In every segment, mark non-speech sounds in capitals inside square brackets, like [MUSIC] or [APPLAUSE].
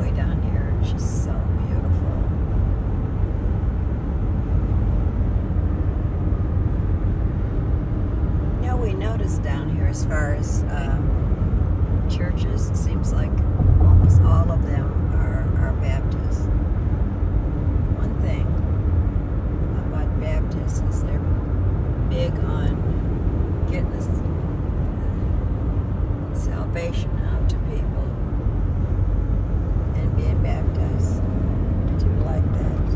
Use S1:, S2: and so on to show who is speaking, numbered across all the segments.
S1: way down here. She's so beautiful. You know, we noticed down here as far as um, churches, it seems like almost all of them are, are Baptist. One thing about Baptists is they're big on getting this salvation out to people and being baptized. I do like that.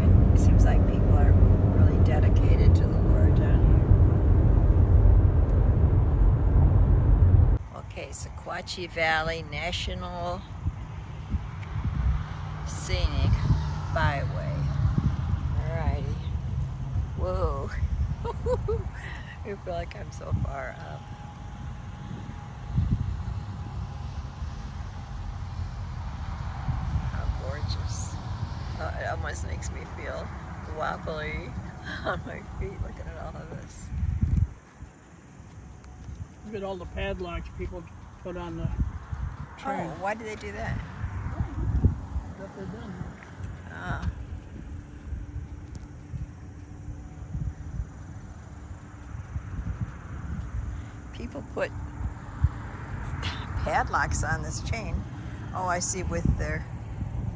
S1: And it seems like people are really dedicated to the Lord down here. Okay, Sequatchie Valley National Scenic Byway. Alrighty. Whoa. [LAUGHS] I feel like I'm so far up. How gorgeous. Uh, it almost makes me feel wobbly [LAUGHS] on my feet looking at all of this.
S2: Look at all the padlocks people put on the train.
S1: Oh, why do they do that?
S2: What done.
S1: Ah. People put padlocks on this chain. Oh, I see with their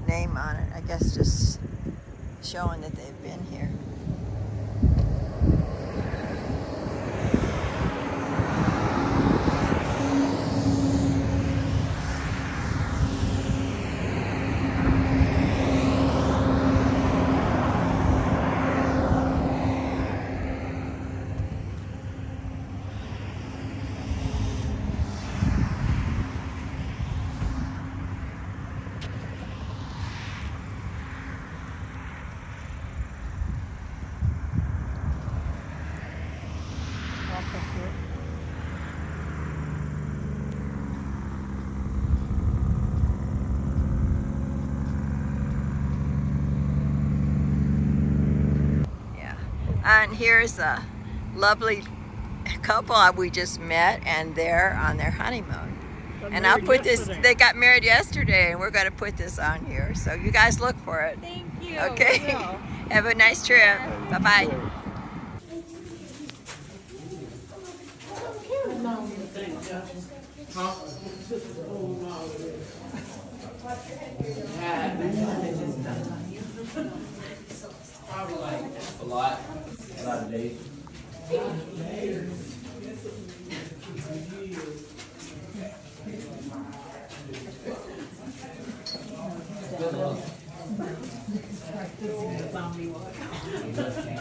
S1: name on it. I guess just showing that they've been here.
S2: Walk up to it.
S1: Yeah. And here's a lovely couple we just met, and they're on their honeymoon.
S2: Got
S1: And I'll
S2: married
S1: put this, they got married yesterday, and we're going to put this on here. So you guys look for it.
S3: Thank you.
S1: Okay. [LAUGHS] Have a nice trip. Bye bye.
S4: A lot. A lot of days.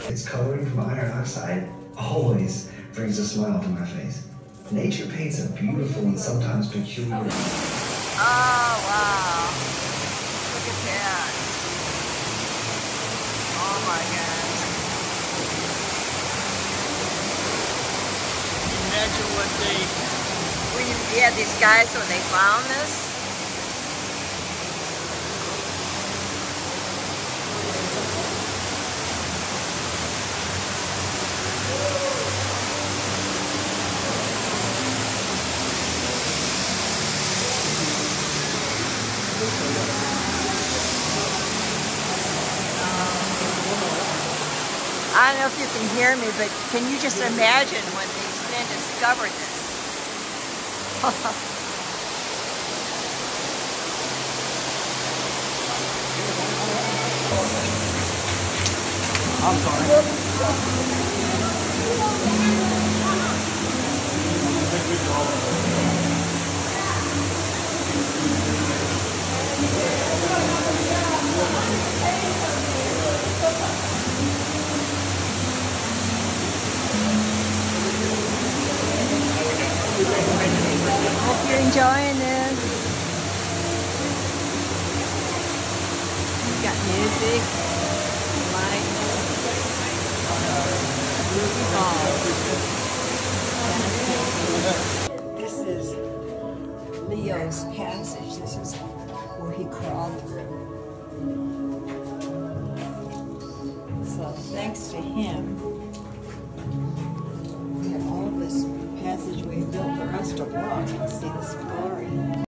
S5: Its coloring from iron oxide always brings a smile to my face. Nature paints a beautiful and sometimes peculiar.
S1: Oh, wow. Look at that. Oh my gosh. When yeah, these guys, when they found this, I don't know if you can hear me, but can you just imagine when these men discovered this? [LAUGHS]
S4: I'm sorry.
S1: Hope you're enjoying this. We've got music, lights, movie This is Leo's passage. This is where he crawled through. So thanks to him, and see this glory.